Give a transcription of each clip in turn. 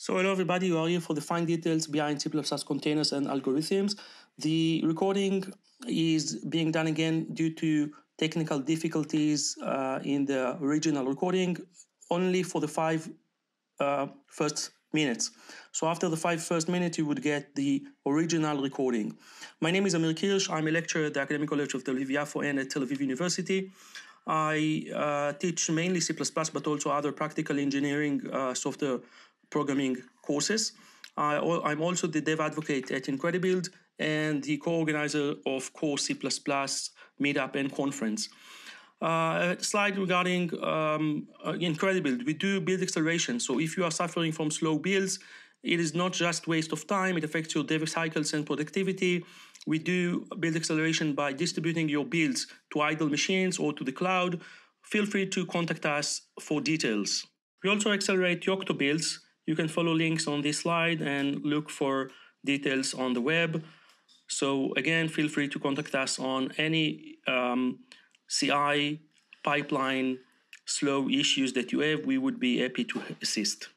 So hello everybody, you are here for the fine details behind C++ containers and algorithms. The recording is being done again due to technical difficulties uh, in the original recording, only for the five uh, first minutes. So after the five first minutes, you would get the original recording. My name is Amir Kirsh. I'm a lecturer at the Academic College of Tel Aviv Yafo and at Tel Aviv University. I uh, teach mainly C++, but also other practical engineering uh, software programming courses. I, am also the dev advocate at Incredibuild and the co-organizer of Core C++ meetup and conference. Uh, a slide regarding um, uh, Incredibuild. We do build acceleration. So if you are suffering from slow builds, it is not just waste of time. It affects your dev cycles and productivity. We do build acceleration by distributing your builds to idle machines or to the cloud. Feel free to contact us for details. We also accelerate Yocto builds you can follow links on this slide and look for details on the web. So again, feel free to contact us on any um, CI pipeline slow issues that you have. We would be happy to assist.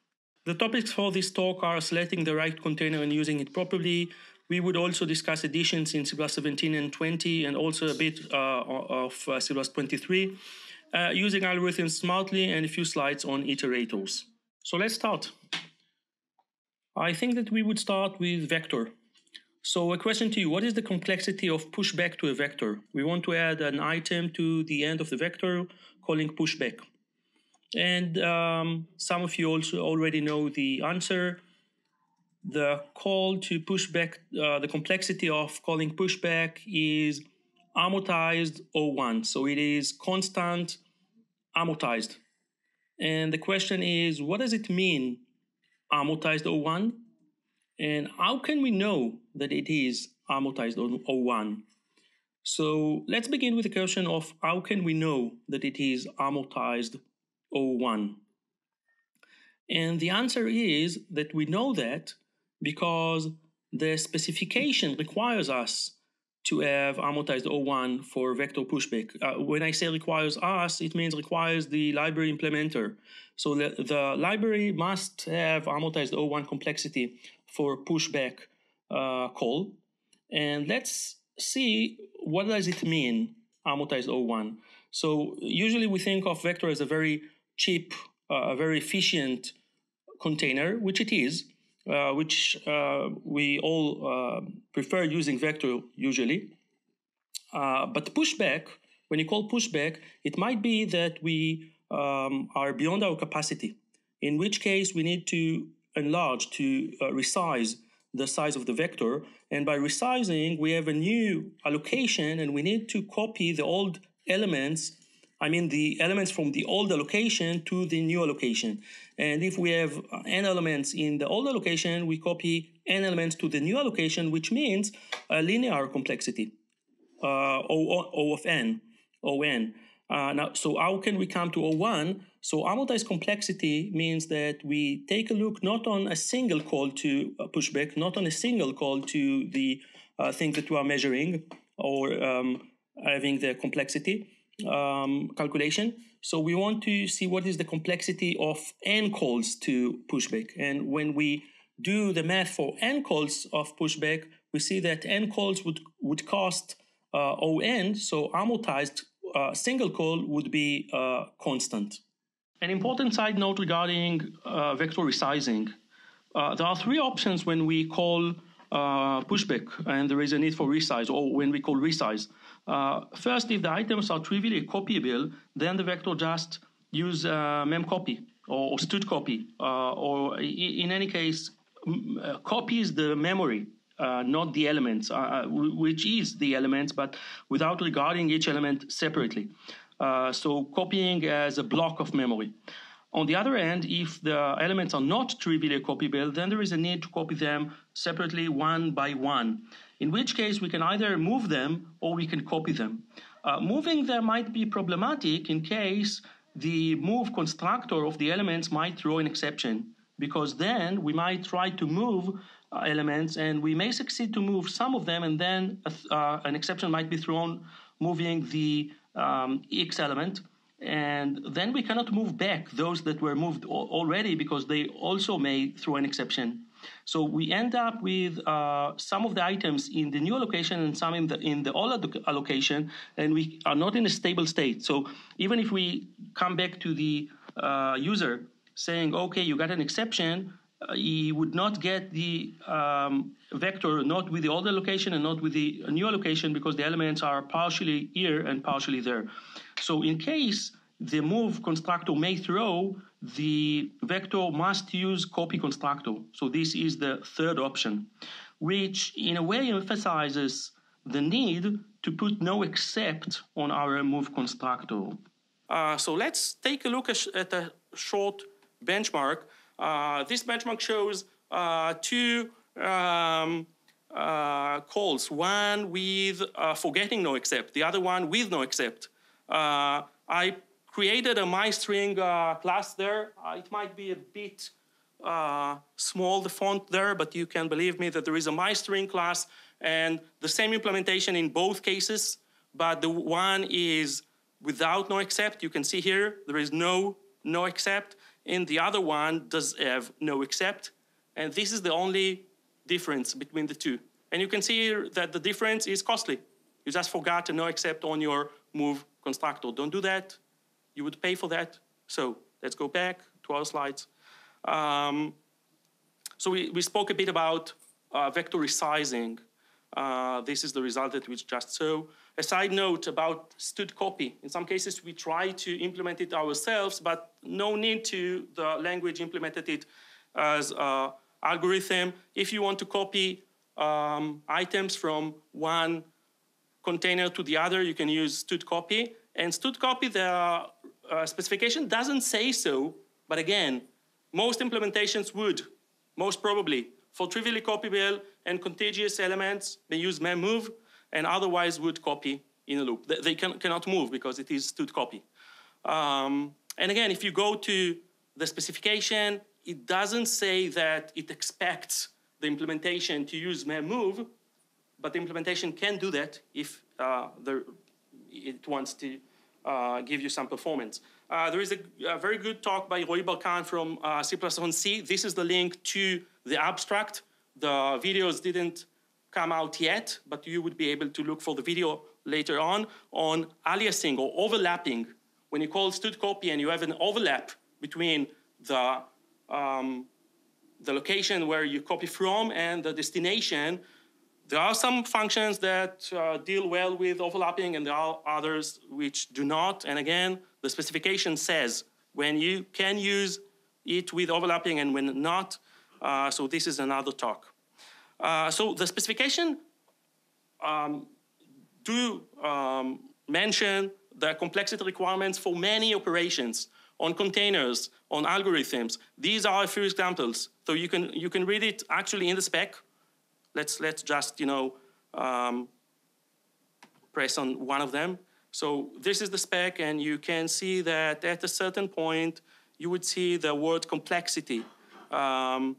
The topics for this talk are selecting the right container and using it properly. We would also discuss additions in C 17 and 20 and also a bit uh, of uh, C 23, uh, using algorithms smartly and a few slides on iterators. So let's start. I think that we would start with vector. So a question to you, what is the complexity of pushback to a vector? We want to add an item to the end of the vector calling pushback. And um, some of you also already know the answer. The call to pushback, uh, the complexity of calling pushback is amortized O1. So it is constant amortized. And the question is, what does it mean amortized O1? And how can we know that it is amortized O1? So let's begin with the question of how can we know that it is amortized O1? And the answer is that we know that because the specification requires us to have amortized O1 for vector pushback. Uh, when I say requires us, it means requires the library implementer. So the, the library must have amortized O1 complexity for pushback uh, call. And let's see what does it mean, amortized O1. So usually we think of vector as a very cheap, uh, very efficient container, which it is uh, which uh, we all uh, prefer using vector usually. Uh, but pushback, when you call pushback, it might be that we um, are beyond our capacity, in which case we need to enlarge, to resize the size of the vector. And by resizing, we have a new allocation and we need to copy the old elements I mean the elements from the old allocation to the new allocation. And if we have n elements in the old allocation, we copy n elements to the new allocation, which means a linear complexity, uh, o, o, of n, O n. Uh, now, so how can we come to O1? So amortized complexity means that we take a look not on a single call to pushback, not on a single call to the uh, thing that we are measuring or um, having the complexity, um, calculation. So we want to see what is the complexity of n calls to pushback. And when we do the math for n calls of pushback, we see that n calls would, would cost uh, on, so amortized uh, single call would be uh, constant. An important side note regarding uh, vector resizing. Uh, there are three options when we call uh, pushback and there is a need for resize or when we call resize. Uh, first, if the items are trivially copyable, then the vector just use uh, memcpy or, or std copy, uh, or in any case, uh, copies the memory, uh, not the elements, uh, uh, which is the elements, but without regarding each element separately. so copying as a block of memory. On the other hand, if the elements are not trivially copyable, then there is a need to copy them separately one by one in which case we can either move them or we can copy them. Uh, moving them might be problematic in case the move constructor of the elements might throw an exception, because then we might try to move uh, elements and we may succeed to move some of them, and then uh, an exception might be thrown moving the um, x element. and then we cannot move back those that were moved already because they also may throw an exception. So we end up with uh, some of the items in the new allocation and some in the in the old allocation, and we are not in a stable state. So even if we come back to the uh, user saying, "Okay, you got an exception," uh, he would not get the um, vector not with the old allocation and not with the new allocation because the elements are partially here and partially there. So in case the move constructor may throw, the vector must use copy constructor. So this is the third option, which in a way emphasizes the need to put noexcept on our move constructor. Uh, so let's take a look at a short benchmark. Uh, this benchmark shows uh, two um, uh, calls, one with uh, forgetting noexcept, the other one with noexcept. Uh, I created a MyString uh, class there. Uh, it might be a bit uh, small, the font there, but you can believe me that there is a MyString class and the same implementation in both cases, but the one is without noexcept. You can see here, there is no noexcept, and the other one does have noexcept. And this is the only difference between the two. And you can see here that the difference is costly. You just forgot a noexcept on your move constructor. Don't do that you would pay for that. So let's go back to our slides. Um, so we, we spoke a bit about uh, vector resizing. Uh, this is the result that we just saw. A side note about std copy. In some cases, we try to implement it ourselves, but no need to. The language implemented it as an algorithm. If you want to copy um, items from one container to the other, you can use std copy. And std copy, the uh, specification doesn't say so, but again, most implementations would, most probably. For trivially copyable and contiguous elements, they use memmove and otherwise would copy in a loop. They can, cannot move because it is std copy. Um, and again, if you go to the specification, it doesn't say that it expects the implementation to use memmove, but the implementation can do that if uh, the, it wants to uh, give you some performance. Uh, there is a, a, very good talk by Roi Barkan from uh, C++C. This is the link to the abstract. The videos didn't come out yet, but you would be able to look for the video later on on aliasing or overlapping. When you call std copy and you have an overlap between the um, the location where you copy from and the destination, there are some functions that uh, deal well with overlapping and there are others which do not. And again, the specification says when you can use it with overlapping and when not. Uh, so this is another talk. Uh, so the specification um, do um, mention the complexity requirements for many operations on containers, on algorithms. These are a few examples. So you can, you can read it actually in the spec let's let's just you know um, press on one of them. So this is the spec, and you can see that at a certain point you would see the word complexity. Um,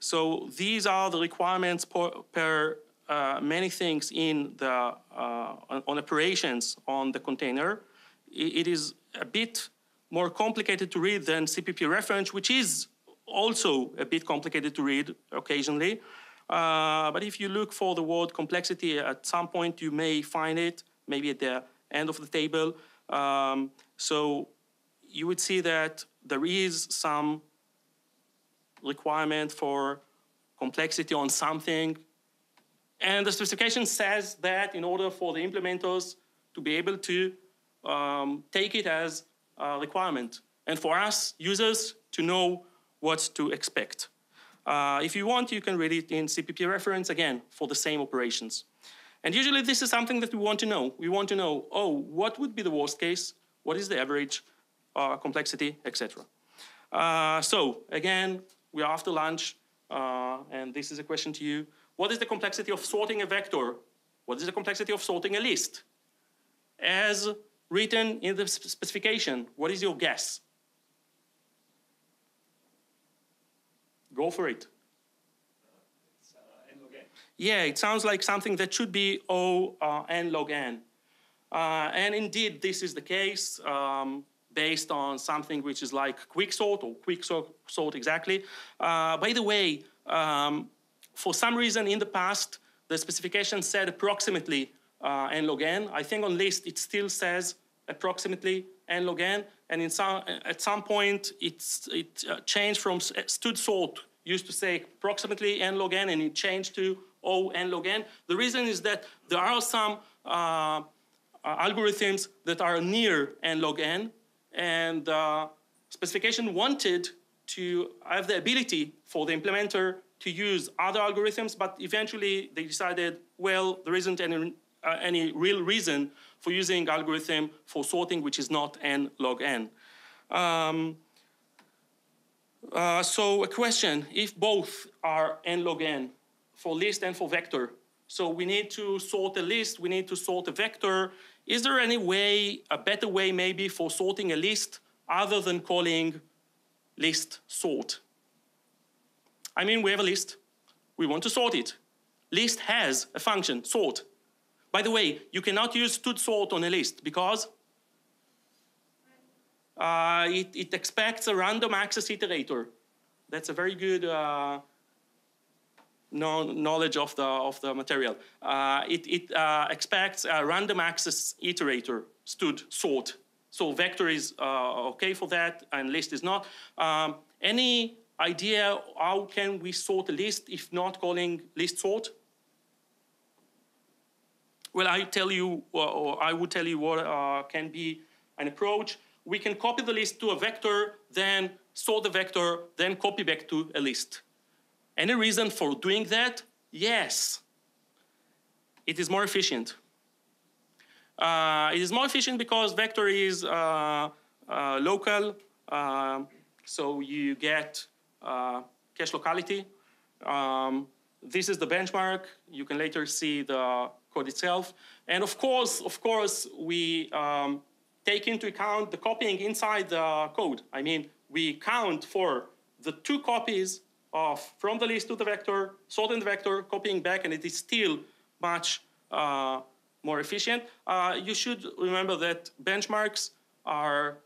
so these are the requirements per, per uh, many things in the uh, on, on, operations on the container. It, it is a bit more complicated to read than CPP reference, which is also a bit complicated to read occasionally. Uh, but if you look for the word complexity, at some point you may find it, maybe at the end of the table. Um, so you would see that there is some requirement for complexity on something. And the specification says that in order for the implementers to be able to um, take it as a requirement, and for us users to know what to expect. Uh, if you want, you can read it in CPP reference again for the same operations. And usually this is something that we want to know. We want to know, oh, what would be the worst case? What is the average uh, complexity, etc. Uh, so again, we are after lunch, uh, and this is a question to you. What is the complexity of sorting a vector? What is the complexity of sorting a list? As written in the specification, what is your guess? Go for it. Yeah, it sounds like something that should be O uh, n log n. Uh, and indeed, this is the case um, based on something which is like quicksort or quick sort exactly. Uh, by the way, um, for some reason in the past, the specification said approximately uh, n log n. I think on list it still says approximately n log n, and in some, at some point it's, it uh, changed from std sort, used to say approximately n log n, and it changed to O n log n. The reason is that there are some uh, uh, algorithms that are near n log n, and uh, specification wanted to have the ability for the implementer to use other algorithms, but eventually they decided, well, there isn't any, uh, any real reason for using algorithm for sorting which is not n log n. Um, uh, so a question, if both are n log n for list and for vector, so we need to sort a list, we need to sort a vector. Is there any way, a better way maybe for sorting a list other than calling list sort? I mean, we have a list. We want to sort it. List has a function, sort. By the way, you cannot use std sort on a list because uh, it, it, expects a random access iterator. That's a very good uh, knowledge of the, of the material. Uh, it, it uh, expects a random access iterator, std sort. So vector is uh, okay for that, and list is not. Um, any idea how can we sort a list if not calling list sort? Well, I tell you, or I would tell you what uh, can be an approach. We can copy the list to a vector, then sort the vector, then copy back to a list. Any reason for doing that? Yes. It is more efficient. Uh, it is more efficient because vector is uh, uh, local, uh, so you get uh, cache locality. Um, this is the benchmark. You can later see the code itself. And of course, of course, we um, take into account the copying inside the code. I mean, we count for the two copies of from the list to the vector, sorting the vector, copying back, and it is still much uh, more efficient. Uh, you should remember that benchmarks are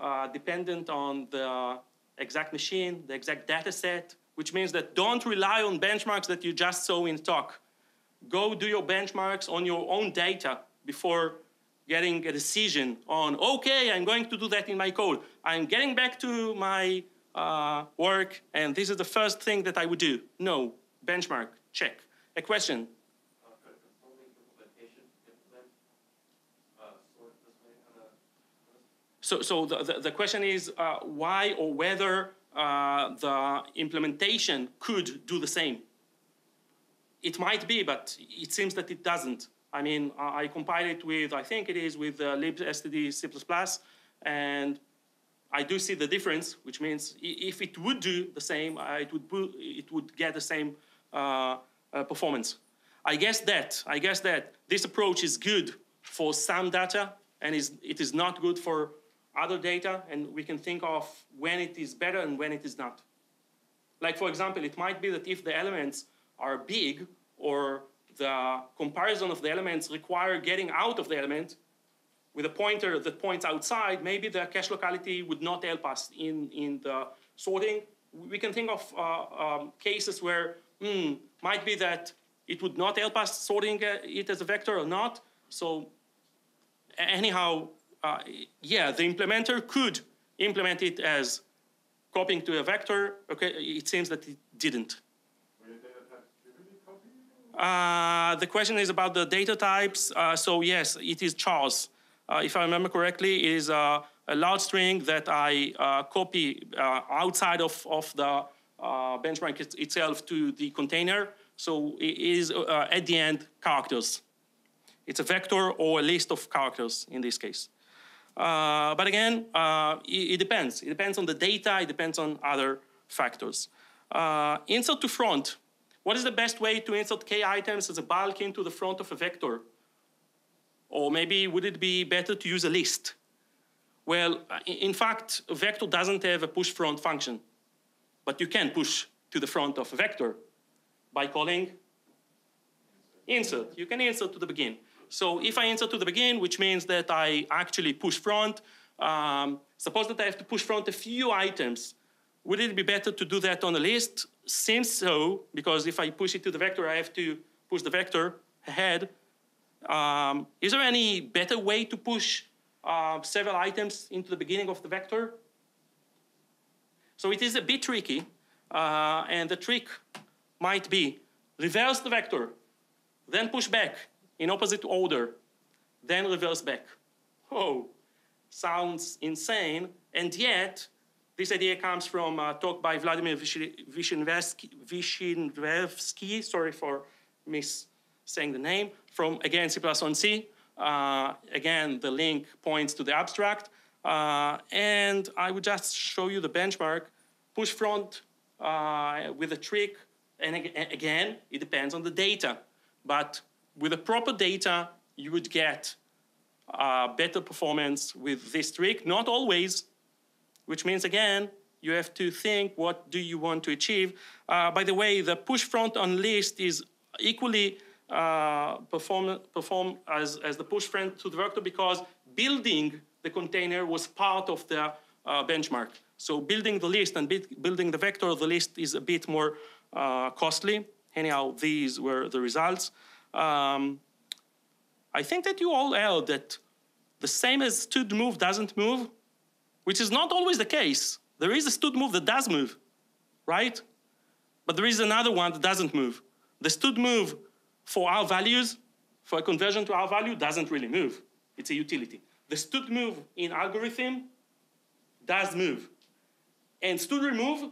uh, dependent on the exact machine, the exact data set, which means that don't rely on benchmarks that you just saw in talk. Go do your benchmarks on your own data before getting a decision on, okay, I'm going to do that in my code. I'm getting back to my uh, work, and this is the first thing that I would do. No, benchmark, check. A question? So, so the, the, the question is uh, why or whether uh, the implementation could do the same. It might be, but it seems that it doesn't. I mean, I compiled it with, I think it is with uh, libstd C++, and I do see the difference, which means if it would do the same, uh, it would it would get the same uh, uh, performance. I guess that I guess that this approach is good for some data, and is it is not good for other data, and we can think of when it is better and when it is not. Like, for example, it might be that if the elements are big or the comparison of the elements require getting out of the element with a pointer that points outside, maybe the cache locality would not help us in, in the sorting. We can think of uh, um, cases where hmm, might be that it would not help us sorting uh, it as a vector or not. So anyhow, uh, yeah, the implementer could implement it as copying to a vector. Okay, it seems that it didn't. Uh, the question is about the data types. Uh, so yes, it is chars. Uh, if I remember correctly, it is a, a large string that I uh, copy uh, outside of, of the uh, benchmark it, itself to the container. So it is at the end characters. It's a vector or a list of characters in this case. Uh, but again, uh, it, it, depends. It depends on the data. It depends on other factors. Uh, insert to front. What is the best way to insert k items as a bulk into the front of a vector? Or maybe would it be better to use a list? Well, in fact, a vector doesn't have a push front function, but you can push to the front of a vector by calling insert. You can insert to the begin. So if I insert to the begin, which means that I actually push front, um, suppose that I have to push front a few items. Would it be better to do that on a list? Seems so, because if I push it to the vector, I have to push the vector ahead. Um, is there any better way to push uh, several items into the beginning of the vector? So it is a bit tricky, uh, and the trick might be reverse the vector, then push back in opposite order, then reverse back. Oh, sounds insane, and yet this idea comes from a talk by Vladimir Vishnevsky, sorry for miss saying the name, from again C++ on Sea. Uh, again, the link points to the abstract. Uh, and I would just show you the benchmark. Push front uh, with a trick. And again, it depends on the data. But with the proper data, you would get uh, better performance with this trick. Not always, which means, again, you have to think what do you want to achieve. Uh, by the way, the push front on list is equally uh, perform, perform as, as the push front to the vector because building the container was part of the uh, benchmark. So building the list and building the vector of the list is a bit more uh, costly. Anyhow, these were the results. Um, I think that you all held that the same as std move doesn't move, which is not always the case. There is a std move that does move, right? But there is another one that doesn't move. The std move for rvalues, for a conversion to rvalue, doesn't really move. It's a utility. The std move in algorithm does move. And std remove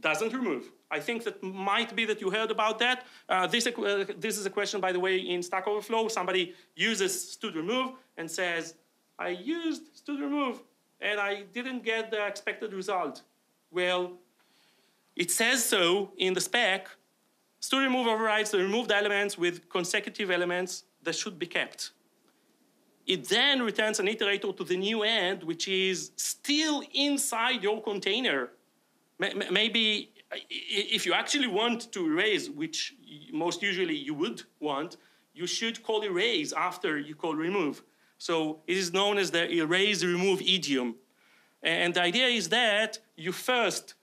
doesn't remove. I think that might be that you heard about that. Uh, this, uh, this is a question, by the way, in Stack Overflow. Somebody uses std remove and says, I used std remove and I didn't get the expected result. Well, it says so in the spec, std remove overrides the removed elements with consecutive elements that should be kept. It then returns an iterator to the new end, which is still inside your container. Maybe if you actually want to erase, which most usually you would want, you should call erase after you call remove. So it is known as the erase remove idiom. And the idea is that you first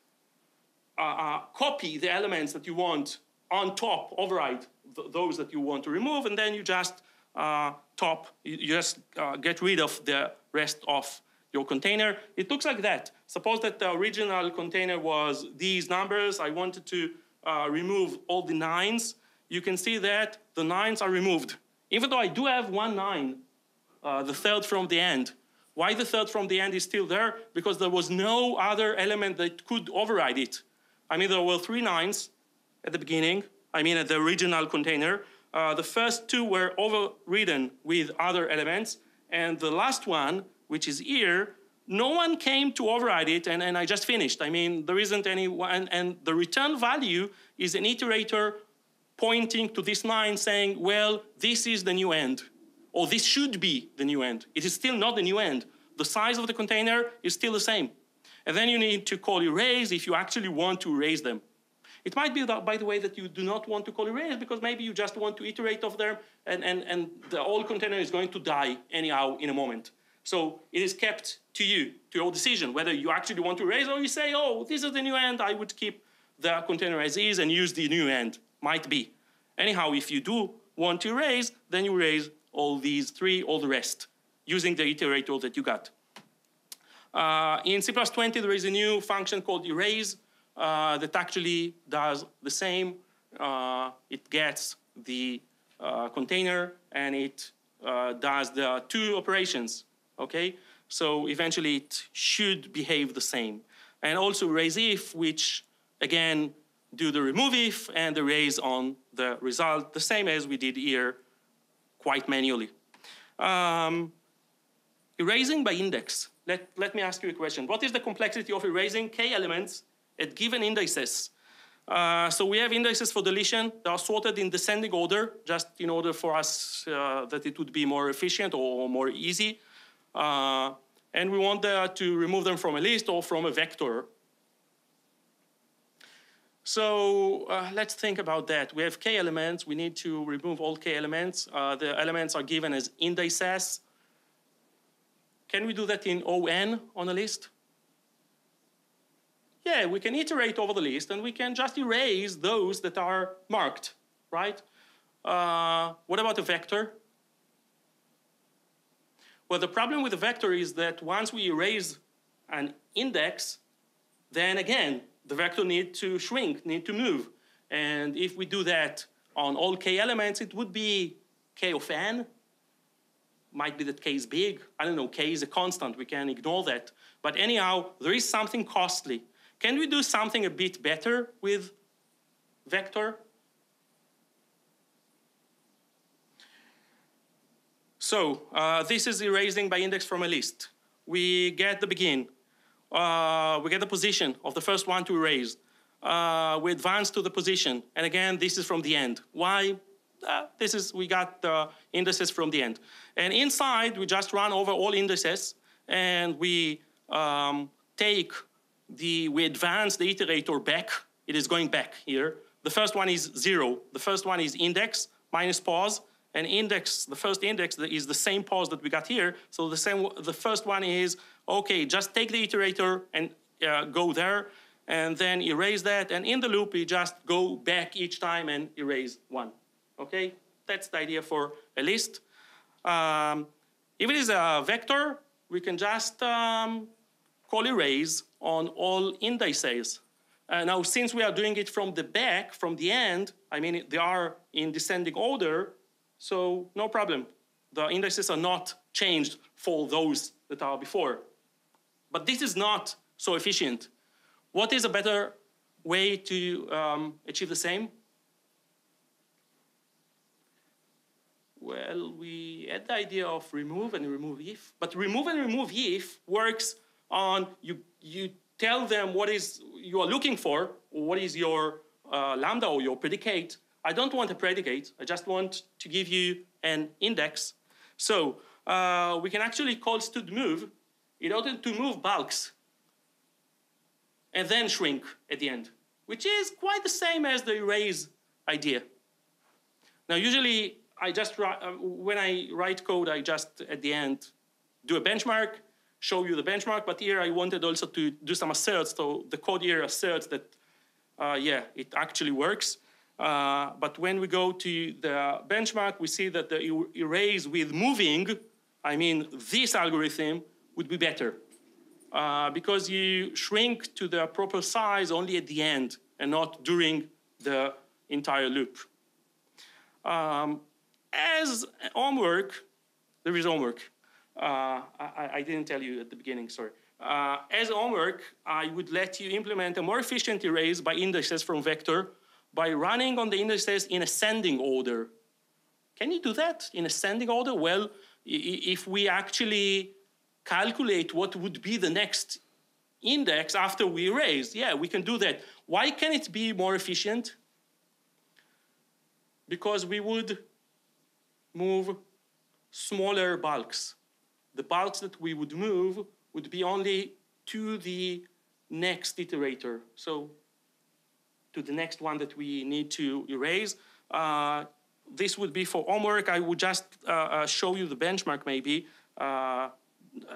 uh, uh, copy the elements that you want on top, override th those that you want to remove, and then you just uh, top, you just uh, get rid of the rest of your container. It looks like that. Suppose that the original container was these numbers. I wanted to uh, remove all the nines. You can see that the nines are removed. Even though I do have one nine, uh, the third from the end. Why the third from the end is still there? Because there was no other element that could override it. I mean, there were three nines, at the beginning, I mean at the original container. Uh, the first two were overridden with other elements, and the last one, which is here, no one came to override it, and, and I just finished. I mean, there isn't any, and, and the return value is an iterator pointing to this line saying, well, this is the new end, or this should be the new end. It is still not the new end. The size of the container is still the same. And then you need to call erase if you actually want to erase them. It might be, that, by the way, that you do not want to call erase because maybe you just want to iterate of them and, and, and the old container is going to die anyhow in a moment. So it is kept to you, to your decision, whether you actually want to erase or you say, oh, this is the new end, I would keep the container as is and use the new end. Might be. Anyhow, if you do want to erase, then you erase all these three, all the rest, using the iterator that you got. Uh, in C++20, there is a new function called erase, uh, that actually does the same. Uh, it gets the uh, container and it uh, does the two operations, okay? So eventually it should behave the same. And also erase if, which again, do the remove if and the raise on the result, the same as we did here quite manually. Um, erasing by index. Let, let me ask you a question. What is the complexity of erasing k elements at given indices. Uh, so we have indices for deletion. They are sorted in descending order, just in order for us uh, that it would be more efficient or more easy. Uh, and we want to remove them from a list or from a vector. So uh, let's think about that. We have k elements. We need to remove all k elements. Uh, the elements are given as indices. Can we do that in ON on a list? Yeah, we can iterate over the list and we can just erase those that are marked, right? Uh, what about a vector? Well, the problem with a vector is that once we erase an index, then again, the vector need to shrink, need to move. And if we do that on all k elements, it would be k of n. Might be that k is big. I don't know, k is a constant. We can ignore that. But anyhow, there is something costly. Can we do something a bit better with vector? So uh, this is erasing by index from a list. We get the begin uh, we get the position of the first one to erase. Uh, we advance to the position. And again, this is from the end. Why? Uh, this is, we got the indices from the end. And inside, we just run over all indices and we um, take the, we advance the iterator back. It is going back here. The first one is zero. The first one is index minus pause. And index, the first index is the same pause that we got here. So the same, the first one is okay, just take the iterator and uh, go there, and then erase that, and in the loop, we just go back each time and erase one, okay? That's the idea for a list. Um, if it is a vector, we can just um, call erase on all indices. Uh, now, since we are doing it from the back, from the end, I mean, they are in descending order, so no problem. The indices are not changed for those that are before. But this is not so efficient. What is a better way to um, achieve the same? Well, we had the idea of remove and remove if, but remove and remove if works on you, you tell them what is you are looking for, what is your uh, lambda or your predicate. I don't want a predicate, I just want to give you an index. So uh, we can actually call std move in order to move bulks and then shrink at the end, which is quite the same as the erase idea. Now, usually, I just uh, when I write code, I just at the end do a benchmark, show you the benchmark. But here, I wanted also to do some asserts. So the code here asserts that, uh, yeah, it actually works. Uh, but when we go to the benchmark, we see that the erase with moving, I mean this algorithm, would be better uh, because you shrink to the proper size only at the end and not during the entire loop. Um, as homework, there is homework. Uh, I, I, didn't tell you at the beginning, sorry. Uh, as homework, I would let you implement a more efficient erase by indices from vector by running on the indices in ascending order. Can you do that in ascending order? Well, if we actually calculate what would be the next index after we erase. Yeah, we can do that. Why can it be more efficient? Because we would move smaller bulks. The bulks that we would move would be only to the next iterator. So to the next one that we need to erase. Uh, this would be for homework. I would just uh, uh, show you the benchmark maybe.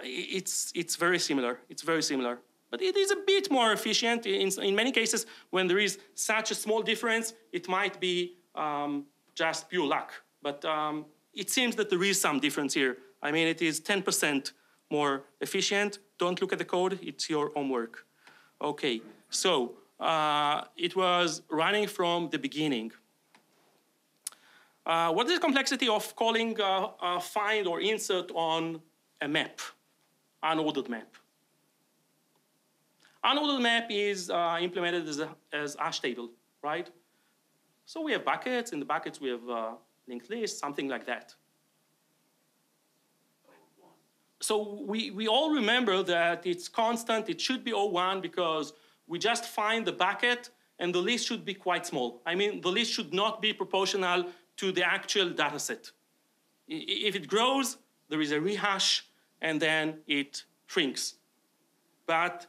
It's, it's very similar. It's very similar. But it is a bit more efficient. In, in many cases, when there is such a small difference, it might be um, just pure luck. But um, it seems that there is some difference here. I mean, it is 10% more efficient. Don't look at the code, it's your homework. Okay, so uh, it was running from the beginning. Uh, what is the complexity of calling uh, find or insert on a map, unordered map. Unordered map is uh, implemented as, a, as hash table, right? So we have buckets, in the buckets we have uh, linked lists, something like that. So we, we all remember that it's constant, it should be O1 because we just find the bucket and the list should be quite small. I mean, the list should not be proportional to the actual data set. If it grows, there is a rehash, and then it shrinks. But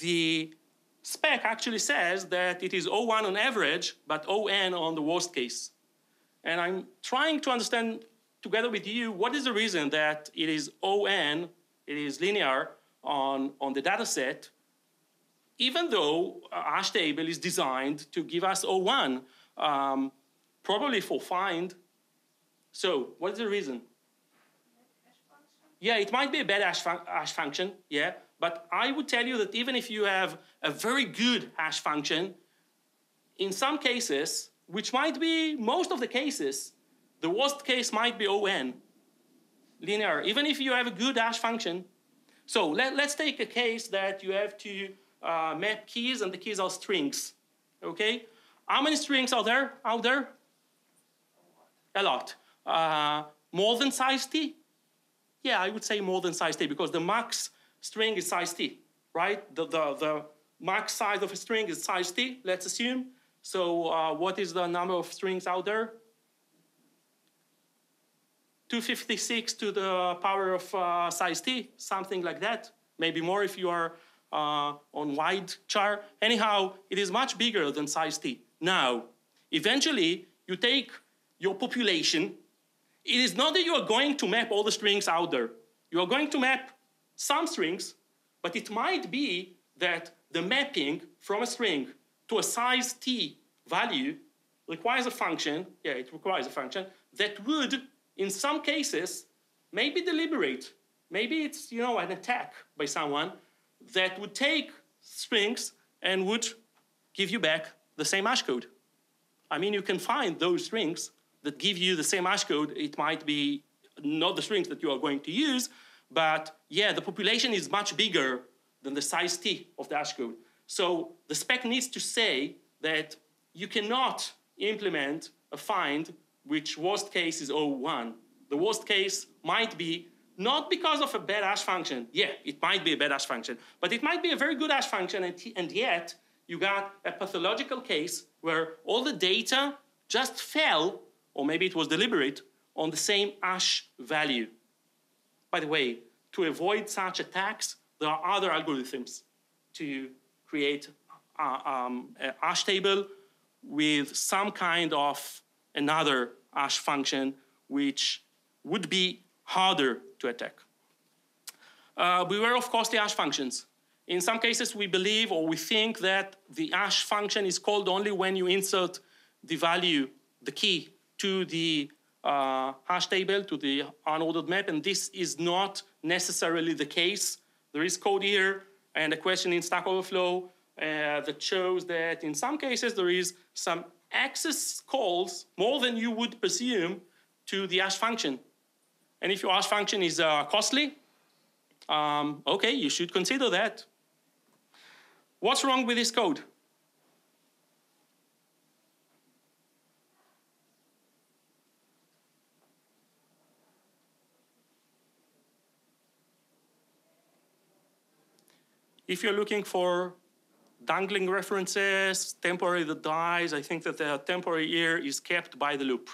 the spec actually says that it is O1 on average, but ON on the worst case. And I'm trying to understand together with you what is the reason that it is ON, it is linear on, on the data set, even though hash table is designed to give us O1, um, probably for find. So what is the reason? Yeah, it might be a bad hash, fun hash function, yeah, but I would tell you that even if you have a very good hash function, in some cases, which might be most of the cases, the worst case might be ON, linear, even if you have a good hash function. So let, us take a case that you have to uh, map keys and the keys are strings, okay? How many strings are there out there? A lot. Uh, more than size t? Yeah, I would say more than size t because the max string is size t, right? The, the, the max size of a string is size t, let's assume. So uh, what is the number of strings out there? 256 to the power of uh, size t, something like that. Maybe more if you are uh, on wide char. Anyhow, it is much bigger than size t. Now, eventually, you take your population. It is not that you are going to map all the strings out there. You are going to map some strings, but it might be that the mapping from a string to a size t value requires a function, yeah, it requires a function, that would, in some cases, maybe deliberate. Maybe it's, you know, an attack by someone that would take strings and would give you back the same hash code. I mean, you can find those strings that give you the same hash code. It might be not the strings that you are going to use, but yeah, the population is much bigger than the size t of the hash code. So the spec needs to say that you cannot implement a find which worst case is O1. The worst case might be not because of a bad hash function. Yeah, it might be a bad hash function, but it might be a very good hash function, and, and yet you got a pathological case where all the data just fell, or maybe it was deliberate, on the same hash value. By the way, to avoid such attacks, there are other algorithms to create um, a hash table with some kind of another hash function which would be harder to attack. Uh, beware of costly hash functions. In some cases, we believe or we think that the hash function is called only when you insert the value, the key, to the uh, hash table, to the unordered map, and this is not necessarily the case. There is code here and a question in Stack Overflow uh, that shows that in some cases there is some access calls, more than you would presume, to the hash function. And if your hash function is uh, costly, um, okay, you should consider that. What's wrong with this code? If you're looking for dangling references, temporary that dies, I think that the temporary here is kept by the loop.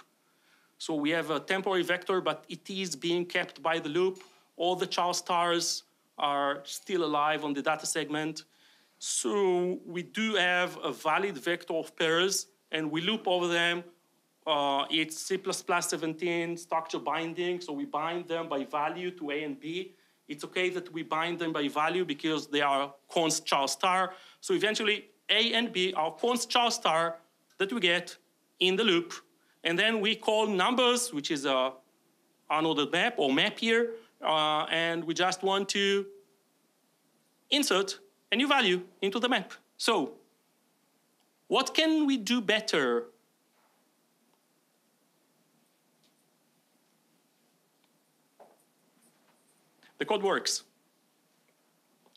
So we have a temporary vector, but it is being kept by the loop. All the char stars are still alive on the data segment. So we do have a valid vector of pairs, and we loop over them. Uh, it's C++ 17 structure binding, so we bind them by value to A and B. It's okay that we bind them by value because they are const char star. So eventually, A and B are const char star that we get in the loop. And then we call numbers, which is a unordered map or map here, uh, and we just want to insert a new value into the map. So what can we do better the code works.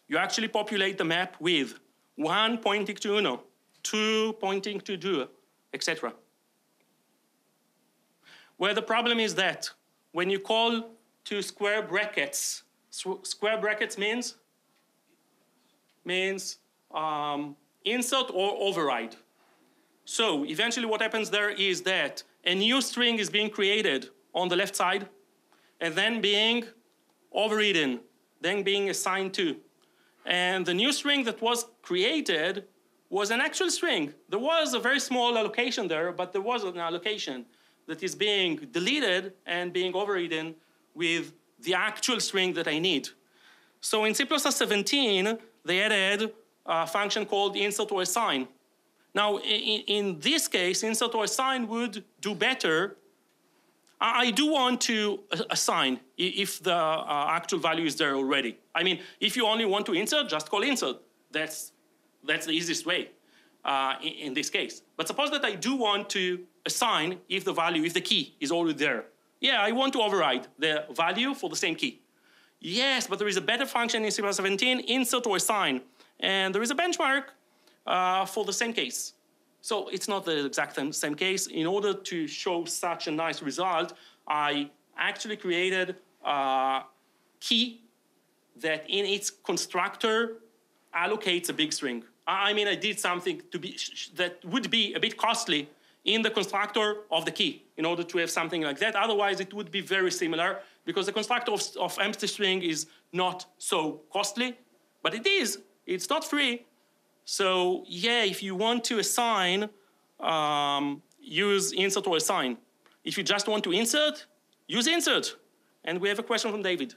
You actually populate the map with one pointing to uno, two pointing to duo, etc. Where the problem is that when you call to square brackets, square brackets means means um, insert or override. So eventually what happens there is that a new string is being created on the left side and then being overridden, then being assigned to. And the new string that was created was an actual string. There was a very small allocation there, but there was an allocation that is being deleted and being overridden with the actual string that I need. So in C++17, they added a function called insert or assign. Now, in, in this case, insert or assign would do better. I, do want to assign if the uh, actual value is there already. I mean, if you only want to insert, just call insert. That's, that's the easiest way uh, in, in this case. But suppose that I do want to assign if the value, if the key is already there. Yeah, I want to override the value for the same key. Yes, but there is a better function in C++17, insert or assign. And there is a benchmark uh, for the same case. So it's not the exact same case. In order to show such a nice result, I actually created a key that in its constructor allocates a big string. I mean, I did something to be that would be a bit costly in the constructor of the key in order to have something like that. Otherwise, it would be very similar because the constructor of, of empty string is not so costly, but it is. It's not free. So yeah, if you want to assign, um, use insert or assign. If you just want to insert, use insert. And we have a question from David.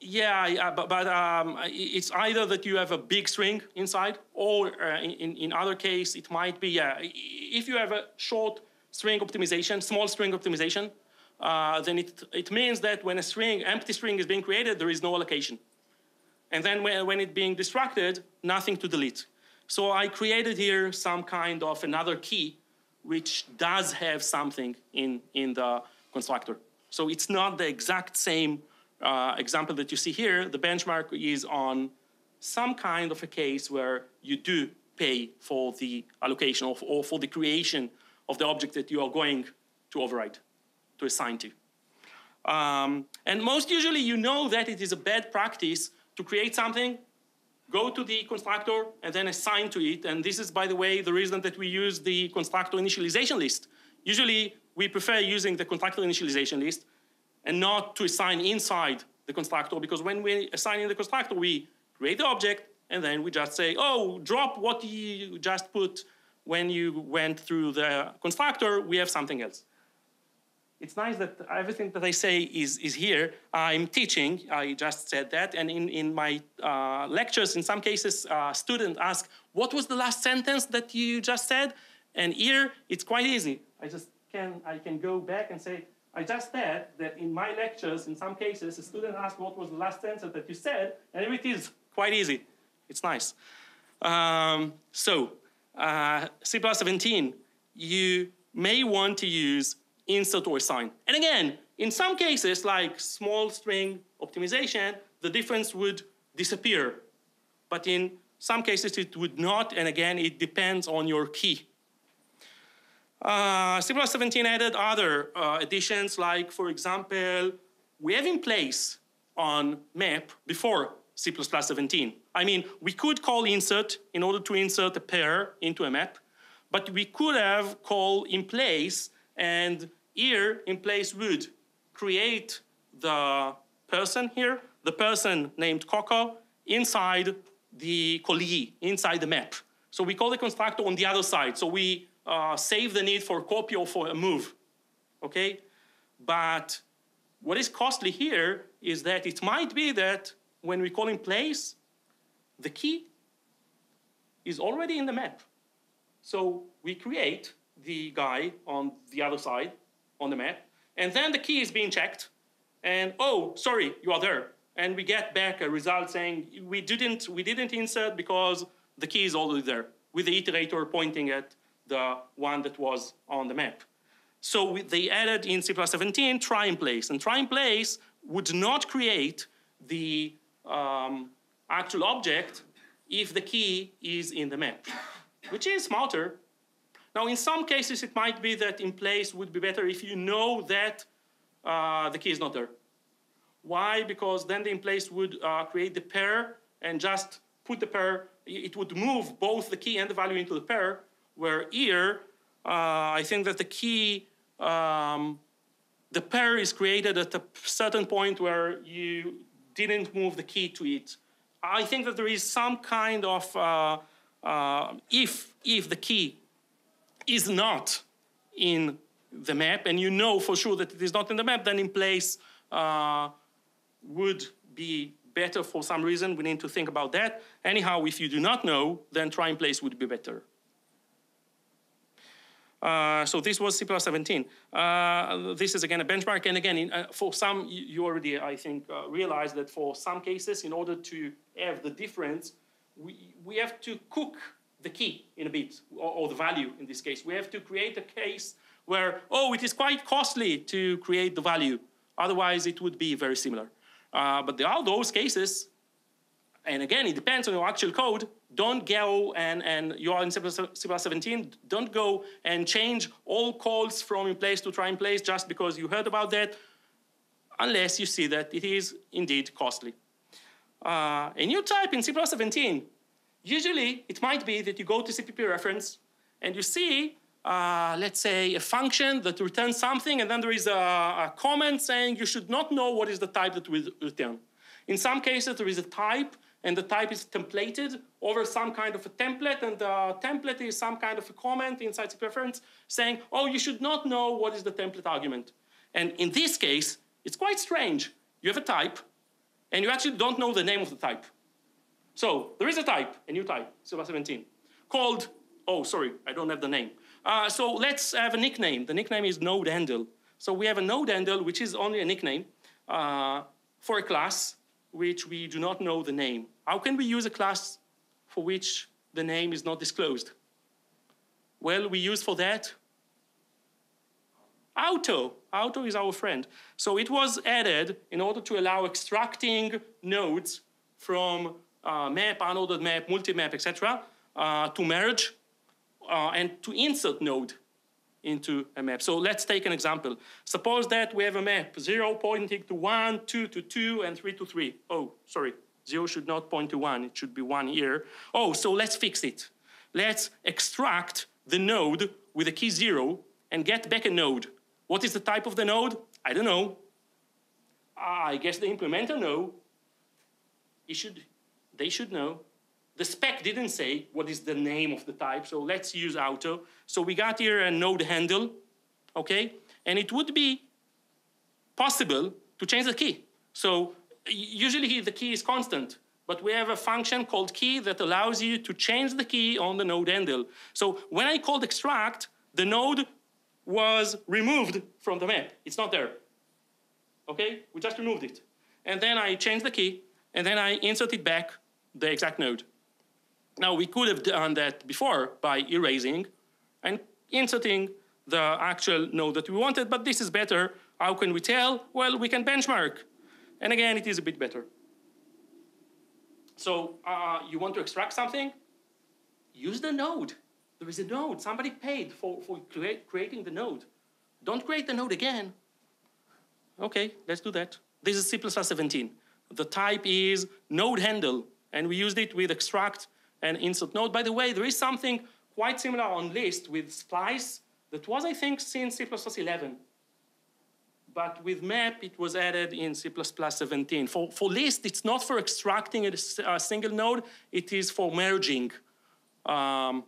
Yeah, yeah but, but um, it's either that you have a big string inside, or uh, in, in other case, it might be, yeah, if you have a short string optimization, small string optimization, uh, then it, it means that when a string, empty string is being created, there is no allocation. And then when, when it's being destructed, nothing to delete. So I created here some kind of another key which does have something in, in the constructor. So it's not the exact same uh, example that you see here, the benchmark is on some kind of a case where you do pay for the allocation of, or for the creation of the object that you are going to override, to assign to. Um, and most usually you know that it is a bad practice to create something, go to the constructor, and then assign to it. And this is, by the way, the reason that we use the constructor initialization list. Usually we prefer using the constructor initialization list and not to assign inside the constructor because when we assign in the constructor, we create the object and then we just say, oh, drop what you just put when you went through the constructor, we have something else. It's nice that everything that I say is, is here. I'm teaching, I just said that, and in, in my uh, lectures, in some cases, uh, students ask, what was the last sentence that you just said? And here, it's quite easy. I just can, I can go back and say, I just said that in my lectures, in some cases, a student asked what was the last sentence that you said, and it is quite easy. It's nice. Um, so, uh, C++17, you may want to use insert or assign. And again, in some cases, like small string optimization, the difference would disappear. But in some cases, it would not, and again, it depends on your key. Uh, C++17 added other uh, additions, like, for example, we have emplace on map before C++17. I mean, we could call insert in order to insert a pair into a map, but we could have call emplace, and here emplace would create the person here, the person named Coco, inside the callee, inside the map. So we call the constructor on the other side. So we uh, save the need for copy or for a move, okay? But what is costly here is that it might be that when we call emplace, the key is already in the map. So we create the guy on the other side on the map, and then the key is being checked, and oh, sorry, you are there. And we get back a result saying we didn't, we didn't insert because the key is already there, with the iterator pointing at the one that was on the map. So we, they added in C++17 try emplace, and try emplace would not create the um, actual object if the key is in the map, which is smarter. Now, in some cases, it might be that emplace would be better if you know that uh, the key is not there. Why? Because then the emplace would uh, create the pair and just put the pair, it would move both the key and the value into the pair, where here, uh, I think that the key um, the pair is created at a certain point where you didn't move the key to it. I think that there is some kind of, uh, uh, if, if the key is not in the map and you know for sure that it is not in the map, then emplace uh, would be better for some reason. We need to think about that. Anyhow, if you do not know, then try emplace would be better. Uh, so this was C plus 17. Uh, this is again a benchmark. And again, in, uh, for some, you already, I think, uh, realized that for some cases, in order to have the difference, we, we have to cook the key in a bit, or, or the value in this case. We have to create a case where, oh, it is quite costly to create the value. Otherwise, it would be very similar. Uh, but there are those cases, and again, it depends on your actual code, don't go and, and you are in C++ 17, don't go and change all calls from emplace to try emplace just because you heard about that, unless you see that it is indeed costly. Uh, a new type in C++ 17, usually it might be that you go to CPP reference and you see, uh, let's say, a function that returns something, and then there is a, a comment saying you should not know what is the type that will return. In some cases, there is a type and the type is templated over some kind of a template, and the template is some kind of a comment inside CPP reference saying, oh, you should not know what is the template argument. And in this case, it's quite strange. You have a type, and you actually don't know the name of the type. So there is a type, a new type, C++17, called, oh, sorry, I don't have the name. Uh, so let's have a nickname. The nickname is node handle. So we have a node handle, which is only a nickname uh, for a class which we do not know the name. How can we use a class for which the name is not disclosed? Well, we use for that auto. Auto is our friend. So it was added in order to allow extracting nodes from map, unordered map, multi-map, etc., uh, to merge uh, and to insert node into a map. So let's take an example. Suppose that we have a map, 0 pointing to 1, 2 to 2, and 3 to 3. Oh, sorry, 0 should not point to 1, it should be 1 here. Oh, so let's fix it. Let's extract the node with a key 0 and get back a node. What is the type of the node? I don't know. I guess the implementer know. He should, they should know. The spec didn't say what is the name of the type, so let's use auto. So we got here a node handle, okay? And it would be possible to change the key. So usually the key is constant, but we have a function called key that allows you to change the key on the node handle. So when I called extract, the node was removed from the map. It's not there. Okay? We just removed it. And then I changed the key, and then I insert it back the exact node. Now, we could have done that before by erasing and inserting the actual node that we wanted, but this is better. How can we tell? Well, we can benchmark. And again, it is a bit better. So uh, you want to extract something? Use the node. There is a node. Somebody paid for, for create, creating the node. Don't create the node again. Okay, let's do that. This is C++ 17. The type is node handle, and we used it with extract and insert node. By the way, there is something quite similar on list with splice that was, I think, since C++ 11. But with map, it was added in C++ 17. For, for list, it's not for extracting a, a single node, it is for merging um,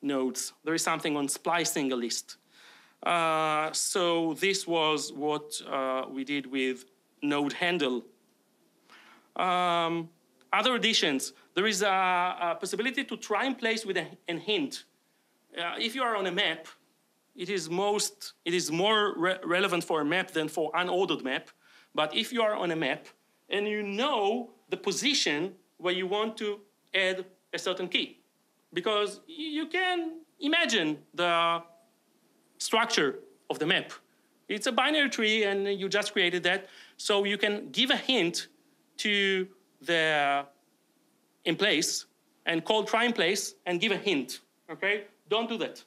nodes. There is something on splicing a list. Uh, so this was what uh, we did with node handle. Um, other additions, there is a, a, possibility to try emplace with a, a hint. Uh, if you are on a map, it is most, it is more re relevant for a map than for an unordered map. But if you are on a map and you know the position where you want to add a certain key, because you can imagine the structure of the map. It's a binary tree and you just created that. So you can give a hint to the emplace and call try emplace and give a hint, okay? Don't do that.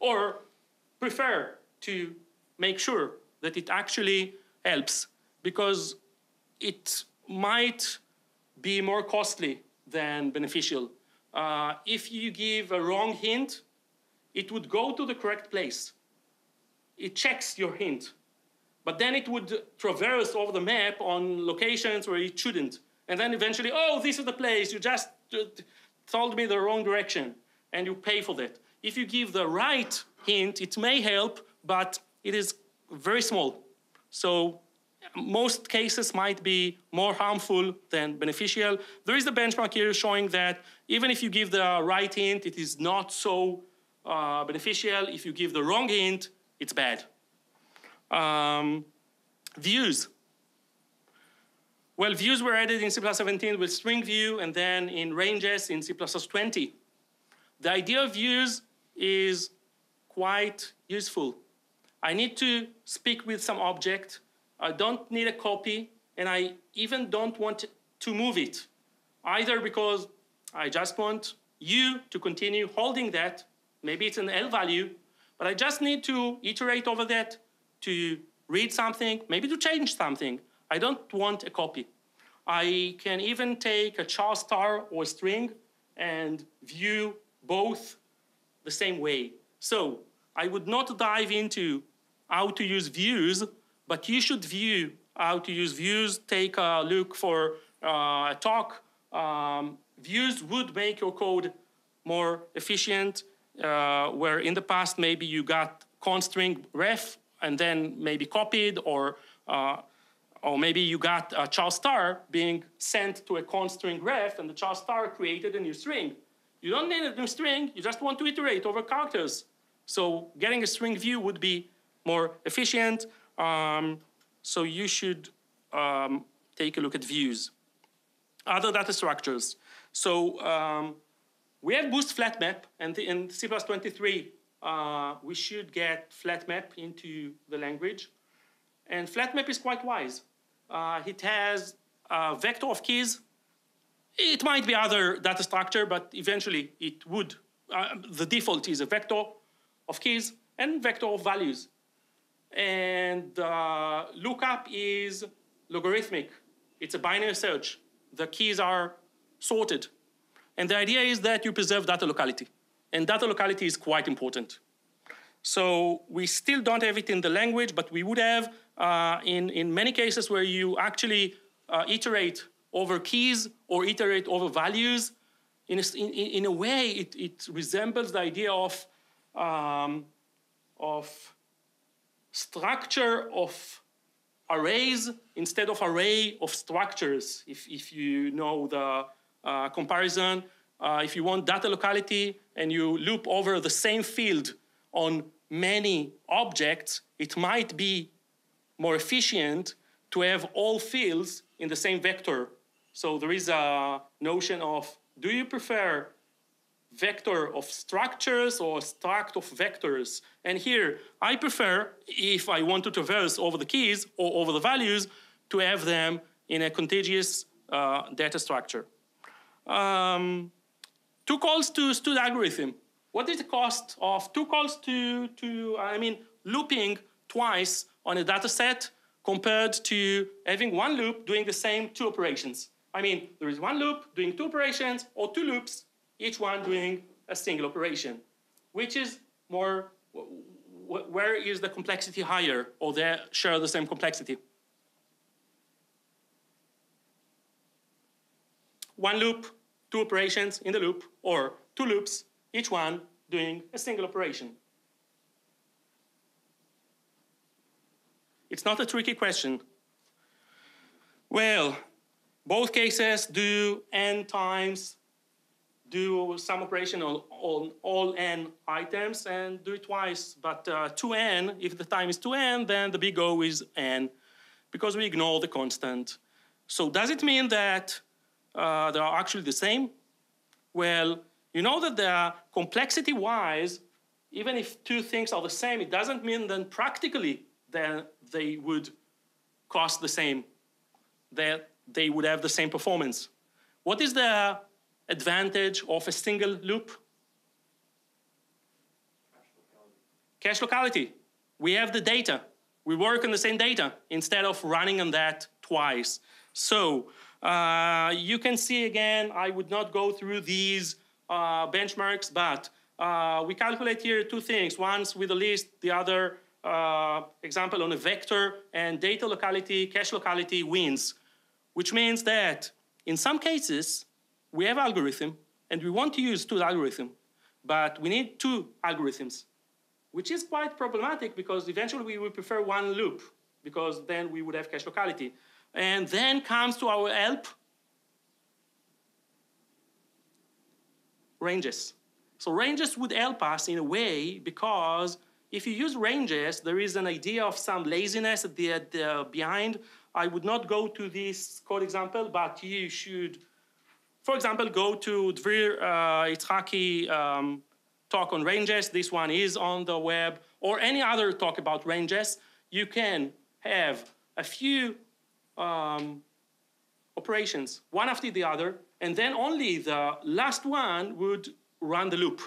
Or prefer to make sure that it actually helps because it might be more costly than beneficial. Uh, if you give a wrong hint, it would go to the correct place. It checks your hint, but then it would traverse over the map on locations where it shouldn't. And then eventually, oh, this is the place, you just uh, told me the wrong direction, and you pay for that. If you give the right hint, it may help, but it is very small. So most cases might be more harmful than beneficial. There is a benchmark here showing that even if you give the right hint, it is not so uh, beneficial. If you give the wrong hint, it's bad. Um, views. Well, views were added in C++17 with string view and then in ranges in C++20. The idea of views is quite useful. I need to speak with some object. I don't need a copy, and I even don't want to move it, either because I just want you to continue holding that. Maybe it's an L value, but I just need to iterate over that to read something, maybe to change something. I don't want a copy. I can even take a char star or string and view both the same way. So I would not dive into how to use views, but you should view how to use views. Take a look for uh, a talk. Um, views would make your code more efficient, uh, where in the past maybe you got const string ref and then maybe copied or uh, or maybe you got a char star being sent to a const string ref and the char star created a new string. You don't need a new string, you just want to iterate over characters. So getting a string view would be more efficient. Um, so you should um, take a look at views. Other data structures. So um, we have boost flat map, and in C++23, uh, we should get flat map into the language. And flat map is quite wise. Uh, it has a vector of keys. It might be other data structure, but eventually it would. Uh, the default is a vector of keys and vector of values. And uh, lookup is logarithmic. It's a binary search. The keys are sorted. And the idea is that you preserve data locality. And data locality is quite important. So we still don't have it in the language, but we would have uh, in, in many cases where you actually uh, iterate over keys or iterate over values. In a, in, in a way, it, it resembles the idea of, um, of structure of arrays instead of array of structures, if, if you know the uh, comparison. Uh, if you want data locality and you loop over the same field on many objects, it might be more efficient to have all fields in the same vector. So there is a notion of, do you prefer vector of structures or struct of vectors? And here, I prefer, if I want to traverse over the keys or over the values, to have them in a contiguous uh, data structure. Um, two calls to std algorithm. What is the cost of two calls to, to I mean, looping twice on a data set compared to having one loop doing the same two operations? I mean, there is one loop doing two operations or two loops, each one doing a single operation. Which is more, where is the complexity higher or they share the same complexity? One loop two operations in the loop, or two loops, each one doing a single operation. It's not a tricky question. Well, both cases do n times do some operation on, on all n items and do it twice. But uh, 2n, if the time is 2n, then the big O is n because we ignore the constant. So does it mean that uh, they are actually the same? Well, you know that the complexity-wise, even if two things are the same, it doesn't mean that practically that they would cost the same, that they would have the same performance. What is the advantage of a single loop? Cache locality. We have the data. We work on the same data instead of running on that twice. So uh, you can see again, I would not go through these uh, benchmarks, but uh, we calculate here two things. One's with a list, the other uh, example on a vector and data locality, cache locality wins, which means that in some cases, we have algorithm and we want to use two algorithms, but we need two algorithms, which is quite problematic because eventually we would prefer one loop because then we would have cache locality. And then comes to our help ranges. So ranges would help us in a way because if you use ranges, there is an idea of some laziness at the, at the behind. I would not go to this code example, but you should, for example, go to Dvir uh, Yitzchaki um, talk on ranges. This one is on the web, or any other talk about ranges. You can have a few um, operations, one after the other, and then only the last one would run the loop,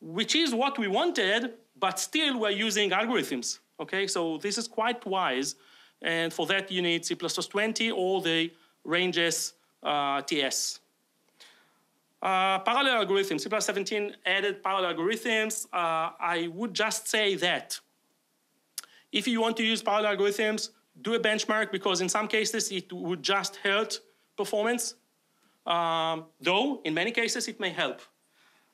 which is what we wanted but still we're using algorithms. Okay, so this is quite wise. And for that, you need C++20 or the ranges uh, TS. Uh, parallel algorithms, C++17 added parallel algorithms. Uh, I would just say that if you want to use parallel algorithms, do a benchmark because in some cases it would just hurt performance. Um, though in many cases it may help.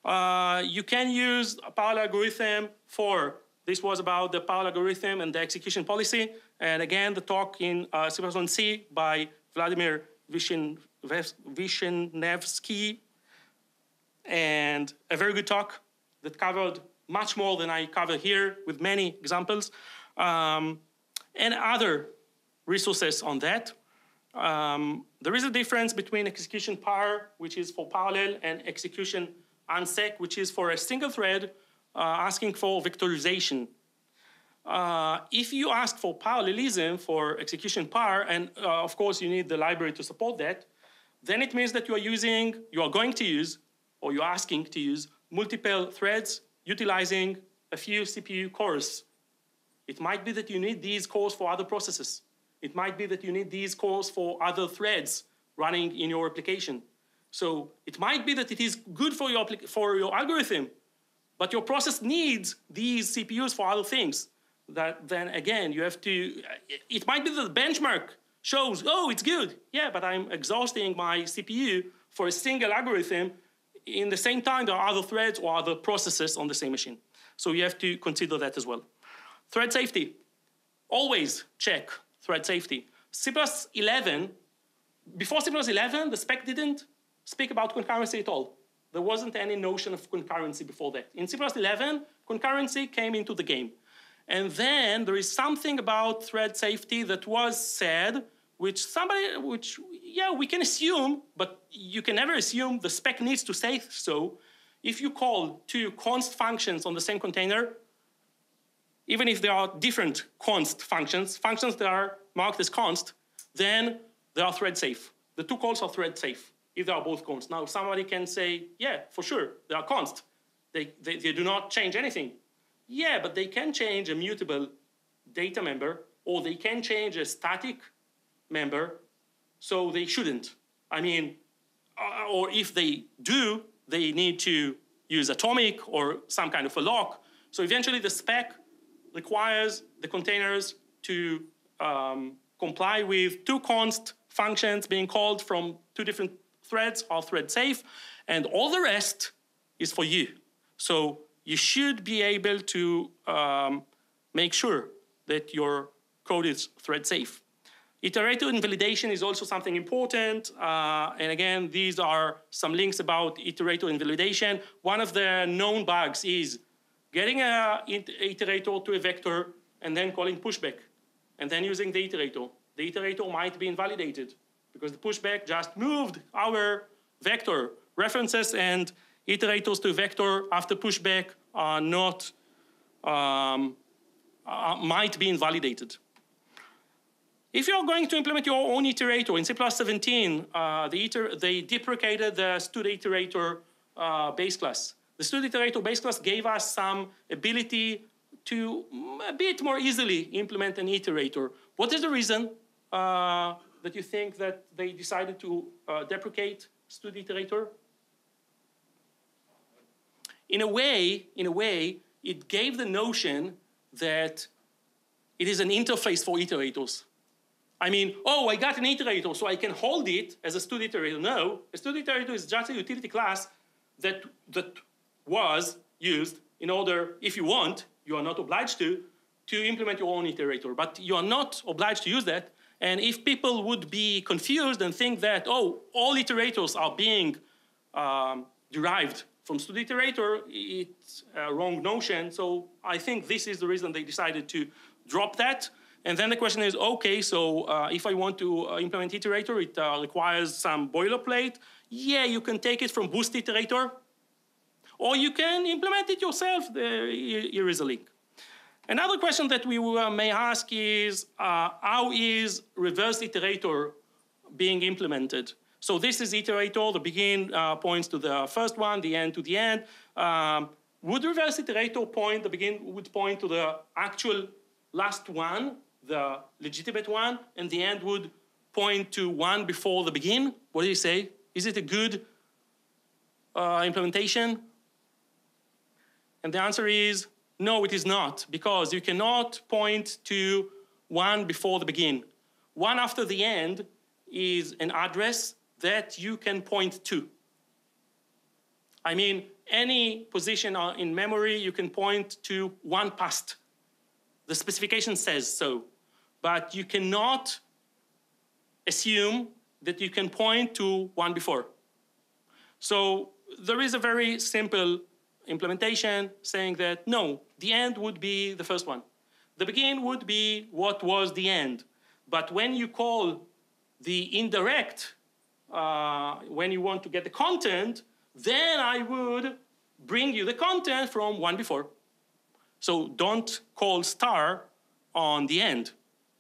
Uh, you can use a parallel algorithm for, this was about the parallel algorithm and the execution policy. And again, the talk in uh, C++C by Vladimir Vishnevsky. And a very good talk that covered much more than I cover here with many examples. Um, and other resources on that. Um, there is a difference between execution par, which is for parallel, and execution unseq, which is for a single thread uh, asking for vectorization. Uh, if you ask for parallelism for execution par, and uh, of course you need the library to support that, then it means that you are using, you are going to use, or you're asking to use multiple threads utilizing a few CPU cores. It might be that you need these cores for other processes. It might be that you need these cores for other threads running in your application. So it might be that it is good for your, for your algorithm, but your process needs these CPUs for other things. That then again, you have to, it might be that the benchmark shows, oh, it's good. Yeah, but I'm exhausting my CPU for a single algorithm. In the same time, there are other threads or other processes on the same machine. So you have to consider that as well. Thread safety. Always check thread safety. C plus 11, before C plus 11, the spec didn't speak about concurrency at all. There wasn't any notion of concurrency before that. In C++11, concurrency came into the game. And then there is something about thread safety that was said, which somebody, which, yeah, we can assume, but you can never assume the spec needs to say so. If you call two const functions on the same container, even if there are different const functions, functions that are marked as const, then they are thread safe. The two calls are thread safe if they are both const. Now, somebody can say, yeah, for sure, they are const. They, they, they do not change anything. Yeah, but they can change a mutable data member, or they can change a static member, so they shouldn't. I mean, uh, or if they do, they need to use atomic or some kind of a lock. So eventually the spec requires the containers to um, comply with two const functions being called from two different threads are thread safe, and all the rest is for you. So you should be able to um, make sure that your code is thread safe. Iterator invalidation is also something important. Uh, and again, these are some links about iterator invalidation. One of the known bugs is getting an iterator to a vector and then calling pushback and then using the iterator. The iterator might be invalidated because the pushback just moved our vector references and iterators to vector after pushback are not, um, uh, might be invalidated. If you're going to implement your own iterator in C++17, uh, the iter they deprecated the std iterator uh, base class. The std iterator base class gave us some ability to a bit more easily implement an iterator. What is the reason? Uh, that you think that they decided to uh, deprecate std iterator? In a way, in a way, it gave the notion that it is an interface for iterators. I mean, oh, I got an iterator, so I can hold it as a std iterator. No, a std iterator is just a utility class that, that was used in order, if you want, you are not obliged to, to implement your own iterator. But you are not obliged to use that. And if people would be confused and think that, oh, all iterators are being um, derived from std iterator, it's a wrong notion. So I think this is the reason they decided to drop that. And then the question is, okay, so uh, if I want to uh, implement iterator, it uh, requires some boilerplate. Yeah, you can take it from Boost Iterator, or you can implement it yourself. There, here is a link. Another question that we uh, may ask is, uh, how is reverse iterator being implemented? So this is iterator, the begin uh, points to the first one, the end to the end. Um, would reverse iterator point, the begin would point to the actual last one, the legitimate one, and the end would point to one before the begin. What do you say? Is it a good uh, implementation? And the answer is no, it is not, because you cannot point to one before the begin. One after the end is an address that you can point to. I mean, any position in memory, you can point to one past. The specification says so but you cannot assume that you can point to one before. So there is a very simple implementation saying that no, the end would be the first one. The begin would be what was the end. But when you call the indirect, uh, when you want to get the content, then I would bring you the content from one before. So don't call star on the end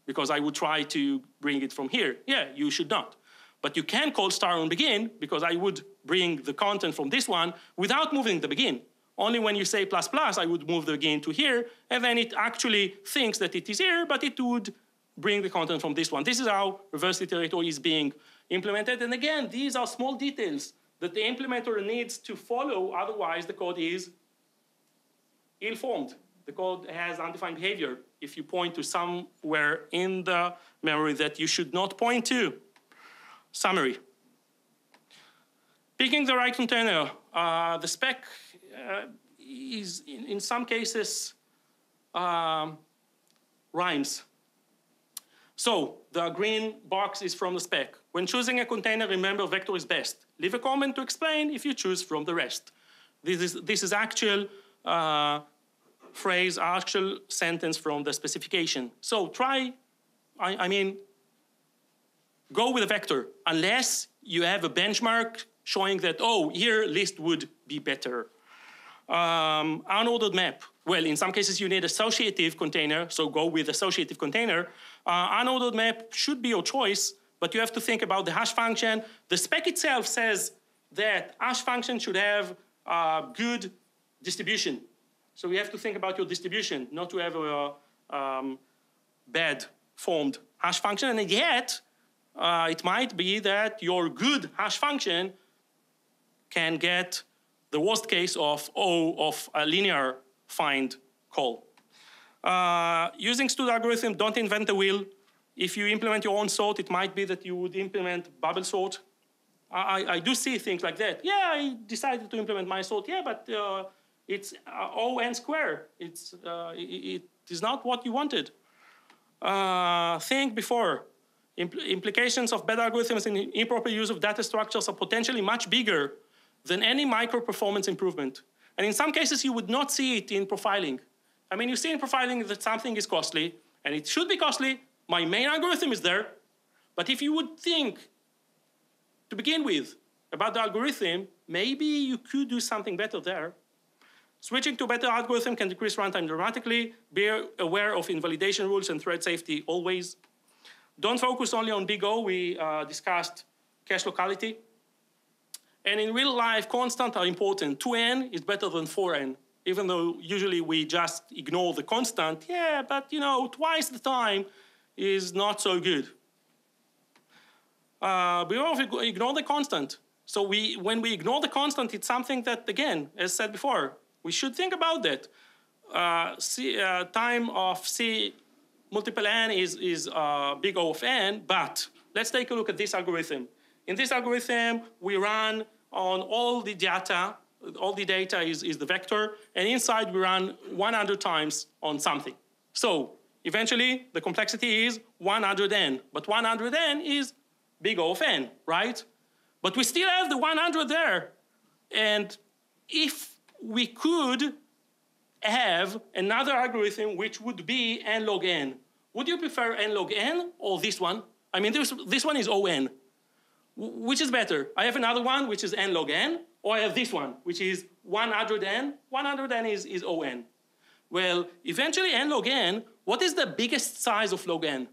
because I would try to bring it from here. Yeah, you should not. But you can call star on begin because I would bring the content from this one without moving the begin. Only when you say plus plus, I would move the gain to here, and then it actually thinks that it is here, but it would bring the content from this one. This is how reverse iterator is being implemented. And again, these are small details that the implementer needs to follow, otherwise the code is ill-formed. The code has undefined behavior if you point to somewhere in the memory that you should not point to. Summary. Picking the right container. Uh, the spec uh, is, in, in, some cases, um, rhymes. So the green box is from the spec. When choosing a container, remember vector is best. Leave a comment to explain if you choose from the rest. This is, this is actual uh, phrase, actual sentence from the specification. So try, I, I mean, go with a vector unless you have a benchmark showing that, oh, here list would be better. Um, unordered map. Well, in some cases you need associative container, so go with associative container. Uh, unordered map should be your choice, but you have to think about the hash function. The spec itself says that hash function should have a good distribution. So we have to think about your distribution, not to have a um, bad formed hash function. And yet, uh, it might be that your good hash function can get the worst case of O of a linear find call. Uh, using std algorithm, don't invent the wheel. If you implement your own sort, it might be that you would implement bubble sort. I, I do see things like that. Yeah, I decided to implement my sort. Yeah, but uh, it's uh, O n square. It's, uh, it, it is not what you wanted. Uh, think before. Impl implications of bad algorithms and improper use of data structures are potentially much bigger than any micro performance improvement. And in some cases, you would not see it in profiling. I mean, you see in profiling that something is costly, and it should be costly. My main algorithm is there. But if you would think, to begin with, about the algorithm, maybe you could do something better there. Switching to a better algorithm can decrease runtime dramatically. Be aware of invalidation rules and thread safety always. Don't focus only on big O. We uh, discussed cache locality. And in real life, constant are important. 2n is better than 4n, even though usually we just ignore the constant. Yeah, but you know, twice the time is not so good. Uh, we ignore the constant. So we, when we ignore the constant, it's something that, again, as said before, we should think about that. uh, C, uh, time of C multiple n is, is uh, big O of n, but let's take a look at this algorithm. In this algorithm, we run on all the data, all the data is, is the vector, and inside we run 100 times on something. So eventually, the complexity is 100n, but 100n is big O of n, right? But we still have the 100 there. And if we could have another algorithm which would be n log n. Would you prefer n log n or this one? I mean, this, this one is on. Which is better? I have another one which is n log n, or I have this one which is 100n. 100n is, is on. Well, eventually n log n, what is the biggest size of log n?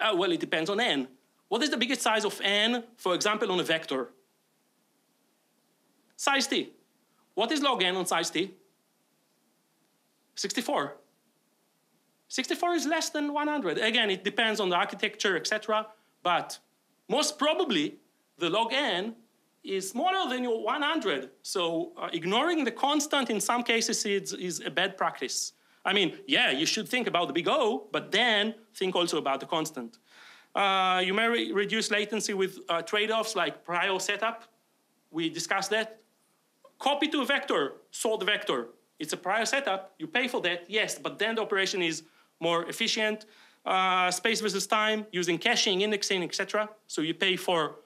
Uh, well, it depends on n. What is the biggest size of n, for example, on a vector? Size t. What is log n on size t? 64. 64 is less than 100. Again, it depends on the architecture, etc. But most probably, the log n is smaller than your 100. So uh, ignoring the constant in some cases is, is a bad practice. I mean, yeah, you should think about the big O, but then think also about the constant. Uh, you may re reduce latency with uh, trade-offs like prior setup. We discussed that. Copy to a vector, sort the vector. It's a prior setup, you pay for that, yes, but then the operation is more efficient. Uh, space versus time, using caching, indexing, etc. So you pay for,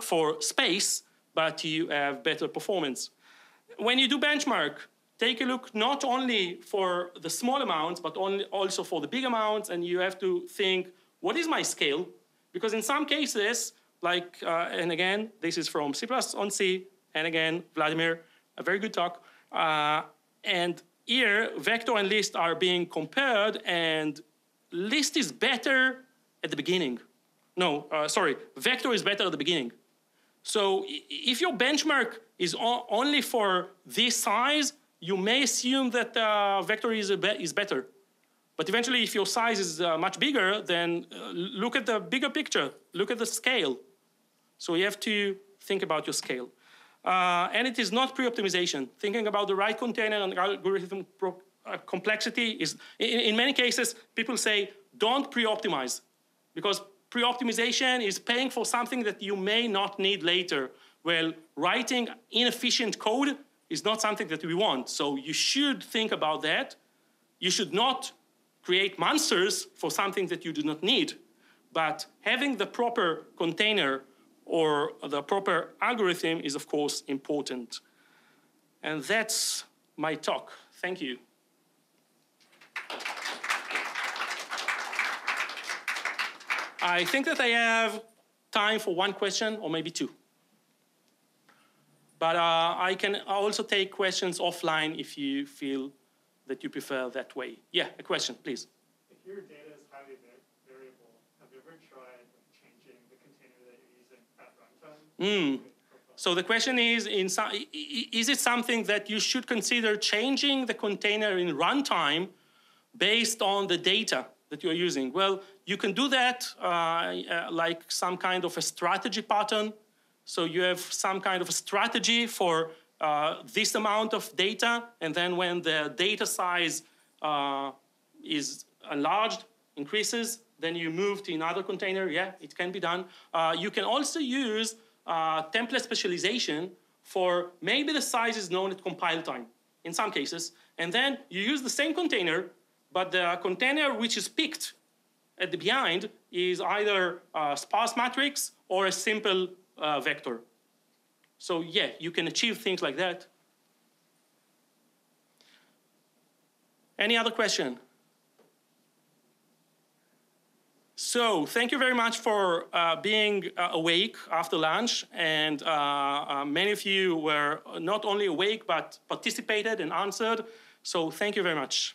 for space, but you have better performance. When you do benchmark, take a look not only for the small amounts, but only also for the big amounts, and you have to think, what is my scale? Because in some cases, like, uh, and again, this is from C++ on Sea, and again, Vladimir, a very good talk. Uh, and here, vector and list are being compared, and list is better at the beginning. No, uh, sorry, vector is better at the beginning. So if your benchmark is only for this size, you may assume that uh, vector is, be is better. But eventually, if your size is uh, much bigger, then uh, look at the bigger picture. Look at the scale. So you have to think about your scale. Uh, and it is not pre-optimization. Thinking about the right container and algorithm uh, complexity is, in, in, many cases, people say, don't pre-optimize. Because pre-optimization is paying for something that you may not need later. Well, writing inefficient code is not something that we want. So you should think about that. You should not create monsters for something that you do not need. But having the proper container or the proper algorithm is, of course, important. And that's my talk. Thank you. I think that I have time for one question or maybe two. But uh, I can also take questions offline if you feel that you prefer that way. Yeah, a question, please. If your data is highly variable, have you ever tried changing the container that you're using at runtime? Mm. So the question is, in some, is it something that you should consider changing the container in runtime based on the data that you're using? Well, you can do that uh, uh, like some kind of a strategy pattern. So you have some kind of a strategy for uh, this amount of data, and then when the data size uh, is enlarged, increases, then you move to another container. Yeah, it can be done. Uh, you can also use uh, template specialization for maybe the size is known at compile time in some cases. And then you use the same container, but the container which is picked at the behind is either a sparse matrix or a simple uh, vector. So yeah, you can achieve things like that. Any other question? So thank you very much for uh, being uh, awake after lunch. And uh, uh, many of you were not only awake, but participated and answered. So thank you very much.